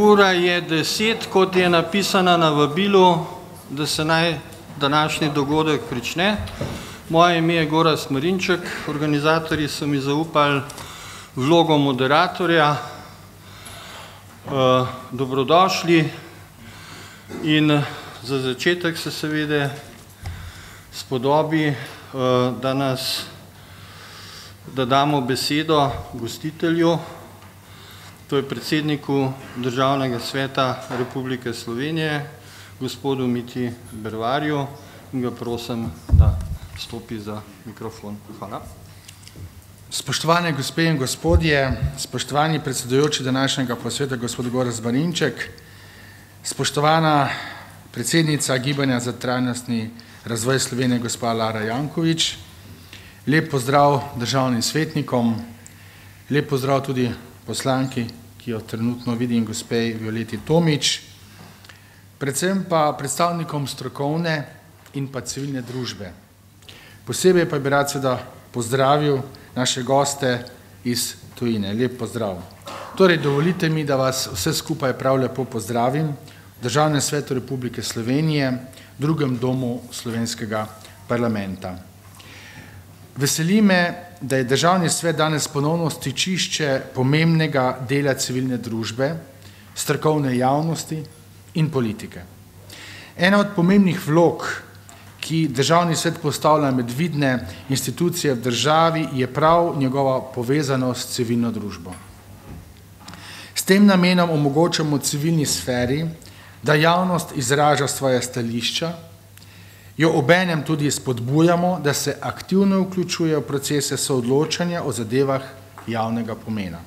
Ura je deset, kot je napisana na vabilu, da se naj današnji dogodek prične. Moje ime je Goras Marinček, organizatorji so mi zaupali vlogo moderatorja. Uh, dobrodošli in za začetek se seveda spodobi, uh, da nas, da damo besedo gostitelju, to je predsedniku Državnega sveta Republike Slovenije, gospodu Miti Bervarju in ga prosim, da stopi za mikrofon. Hvala. Spoštovane gospe in gospodje, spoštovani predsedujoči današnjega posveta, gospod Goraz Barinček, spoštovana predsednica Gibanja za trajnostni razvoj Slovenije, gospa Lara Jankovič, lep pozdrav državnim svetnikom, lep pozdrav tudi poslanki ki jo trenutno vidim, gospe Violeti Tomič, predvsem pa predstavnikom strokovne in pa civilne družbe. Posebej pa bi rad seveda pozdravil naše goste iz tujine. Lep pozdrav. Torej, dovolite mi, da vas vse skupaj prav lepo pozdravim v Državnem svetu Republike Slovenije, drugem domu slovenskega parlamenta. Veseli me, da je državni svet danes ponovno stičišče pomembnega dela civilne družbe, strokovne javnosti in politike. Ena od pomembnih vlog, ki državni svet postavlja med vidne institucije v državi, je prav njegova povezanost s civilno družbo. S tem namenom omogočamo civilni sferi, da javnost izraža svoje stališča, jo obenem tudi spodbujamo, da se aktivno vključuje v procese soodločanja o zadevah javnega pomena.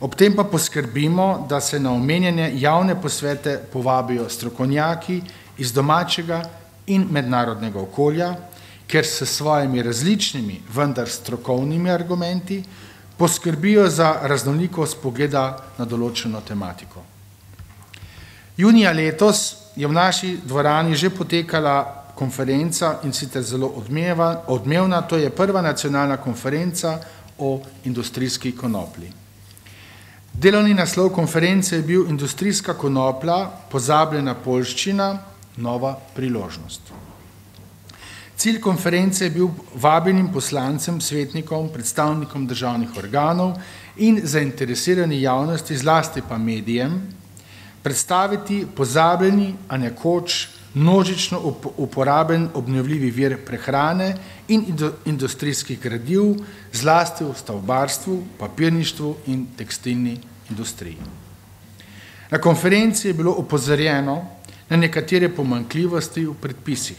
Ob tem pa poskrbimo, da se na omenjene javne posvete povabijo strokovnjaki iz domačega in mednarodnega okolja, ker s svojimi različnimi, vendar strokovnimi argumenti poskrbijo za raznolikost pogleda na določeno tematiko. Junija letos je v naši dvorani že potekala konferenca in sicer zelo odmeva, odmevna, to je prva nacionalna konferenca o industrijski konoplji. Delovni naslov konference je bil Industrijska konoplja, pozabljena polščina, nova priložnost. Cilj konference je bil vabljenim poslancem, svetnikom, predstavnikom državnih organov in zainteresirani javnosti, zlasti pa medijem, predstaviti pozabljeni, a nekoč množično uporaben obnovljivi vir prehrane in industrijskih gradiv, zlasti v stavbarstvu, papirništvu in tekstilni industriji. Na konferenci je bilo opozorjeno na nekatere pomankljivosti v predpisih.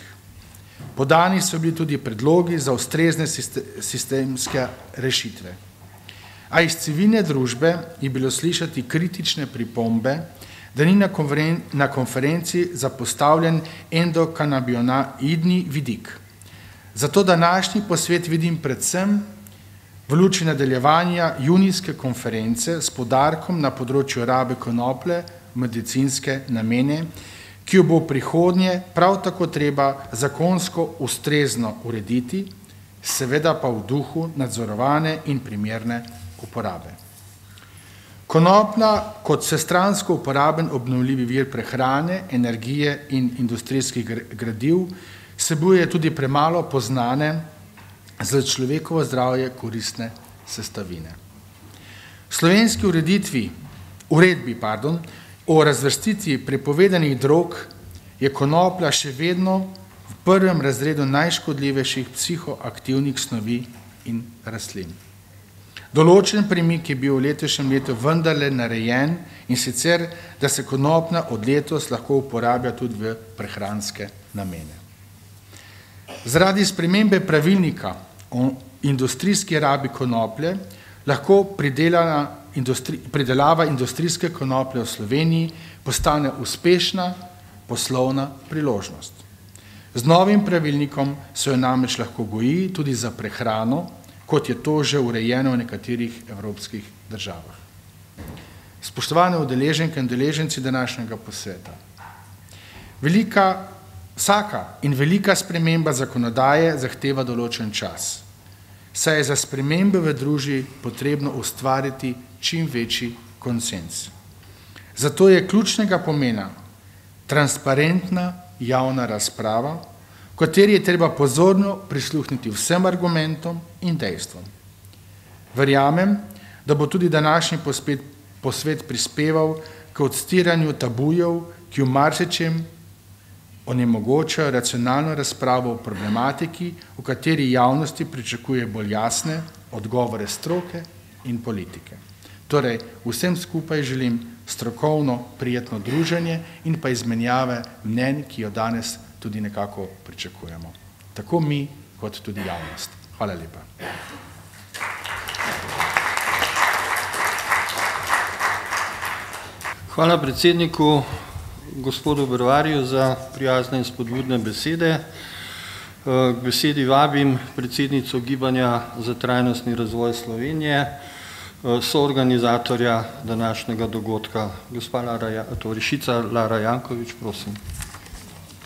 Podani so bili tudi predlogi za ustrezne sistemske rešitve. A iz civilne družbe je bilo slišati kritične pripombe, da ni na, konferen na konferenci zapostavljen endokanabionaidni vidik. Zato današnji posvet vidim predvsem v luči nadaljevanja junijske konference s podarkom na področju rabe konople v medicinske namene, ki jo bo v prihodnje prav tako treba zakonsko ustrezno urediti, seveda pa v duhu nadzorovane in primerne uporabe. Konopna kot sestransko uporaben obnovljivi vir prehrane, energije in industrijskih gradiv sebuje tudi premalo poznane za človekovo zdravje koristne sestavine. Slovenski ureditvi, uredbi pardon, o razvrstitvi prepovedanih drog je konoplja še vedno v prvem razredu najškodljivejših psihoaktivnih snovi in rastlin. Določen premik je bil v letošnjem letu vendarle narejen in sicer, da se konopna od letos lahko uporablja tudi v prehranske namene. Zaradi spremembe pravilnika o industrijski rabi konoplje lahko industri, pridelava industrijske konoplje v Sloveniji postane uspešna poslovna priložnost. Z novim pravilnikom se jo namreč lahko goji tudi za prehrano kot je to že urejeno v nekaterih evropskih državah. Spoštovane udeleženke in udeleženci današnjega posveta. Velika, vsaka in velika sprememba zakonodaje zahteva določen čas, saj je za spremembe v družbi potrebno ustvariti čim večji konsens. Zato je ključnega pomena transparentna javna razprava, kateri je treba pozorno prisluhniti vsem argumentom in dejstvom. Verjamem, da bo tudi današnji posvet, posvet prispeval k odstiranju tabujev, ki v marsičem onemogočajo racionalno razpravo o problematiki, v kateri javnosti pričakuje bolj jasne odgovore stroke in politike. Torej, vsem skupaj želim strokovno, prijetno druženje in pa izmenjave mnenj, ki jo danes tudi nekako pričakujemo. Tako mi, kot tudi javnost. Hvala lepa. Hvala predsedniku gospodu Brvarju za prijazne in spodbudne besede. K besedi vabim predsednico Gibanja za trajnostni razvoj Slovenije, soorganizatorja današnjega dogodka, gospa Lara, tovarišica Lara Jankovič, prosim.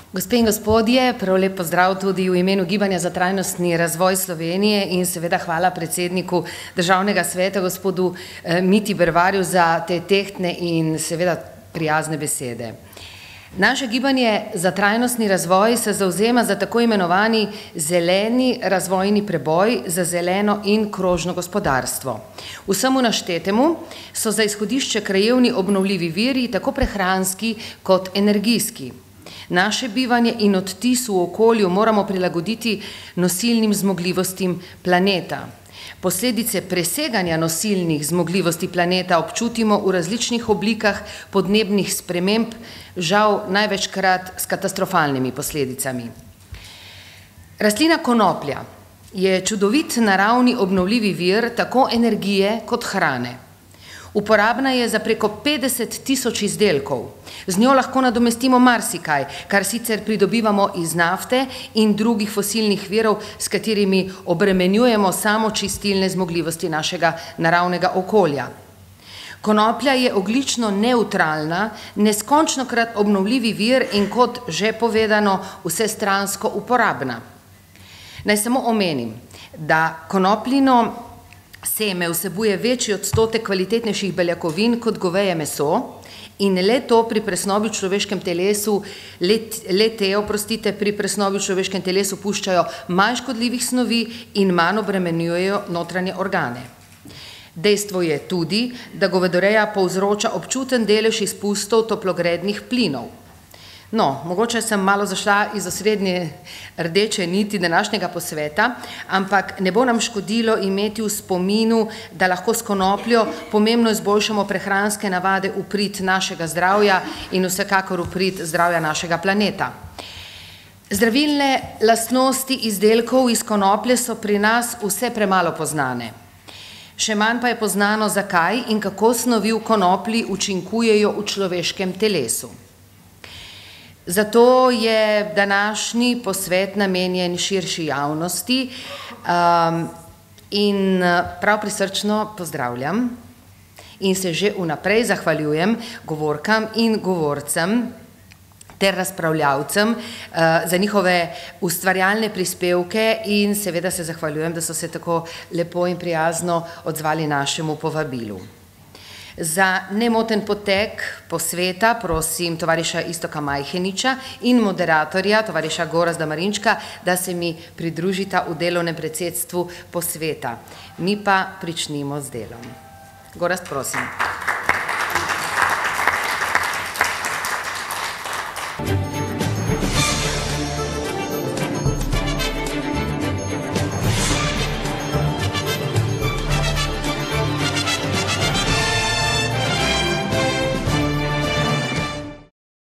Gospe in gospodje, prav lep pozdrav tudi v imenu Gibanja za trajnostni razvoj Slovenije in seveda hvala predsedniku Državnega sveta, gospodu Miti Brvarju, za te tehtne in seveda prijazne besede. Naše gibanje za trajnostni razvoj se zauzema za tako imenovani zeleni razvojni preboj za zeleno in krožno gospodarstvo. Vsemu naštetemu so za izhodišče krajevni obnovljivi viri, tako prehranski kot energijski. Naše bivanje in odtis v okolju moramo prilagoditi nosilnim zmogljivostim planeta. Posledice preseganja nosilnih zmogljivosti planeta občutimo v različnih oblikah podnebnih sprememb, žal največkrat s katastrofalnimi posledicami. Rastlina konoplja je čudovit naravni obnovljivi vir tako energije kot hrane. Uporabna je za preko petdeset tisoč izdelkov. Z njo lahko nadomestimo marsikaj, kar sicer pridobivamo iz nafte in drugih fosilnih virov, s katerimi obremenjujemo samočistilne zmogljivosti našega naravnega okolja. Konoplja je ogljično nevtralna, neskončnokrat obnovljivi vir in kot že povedano, vsestransko uporabna. Naj samo omenim, da konopljino seme vsebuje večji odstotek kvalitetnejših beljakovin kot goveje meso in le-to pri presnovi v človeškem telesu, le-te, oprostite, pri presnovi v človeškem telesu puščajo manj škodljivih snovi in manj obremenjujejo notranje organe. Dejstvo je tudi, da govedoreja povzroča občuten delež izpustov toplogrednih plinov. No, mogoče sem malo zašla iz osrednje rdeče niti današnjega posveta, ampak ne bo nam škodilo imeti v spominu, da lahko s konopljo pomembno izboljšamo prehranske navade v prid našega zdravja in vsekakor v prid zdravja našega planeta. Zdravilne lastnosti izdelkov iz konoplje so pri nas vse premalo poznane. Še manj pa je poznano, zakaj in kako snovi v konoplji učinkujejo v človeškem telesu. Zato je današnji posvet namenjen širši javnosti in prav prisrčno pozdravljam in se že vnaprej zahvaljujem govorkam in govorcem ter razpravljavcem za njihove ustvarjalne prispevke in seveda se zahvaljujem, da so se tako lepo in prijazno odzvali našemu povabilu. Za nemoten potek posveta prosim tovariša Iztoka Majheniča in moderatorja, tovariša Gorazda Marinčka, da se mi pridružita v delovnem predsedstvu posveta. Mi pa pričnimo z delom. Gorazd, prosim.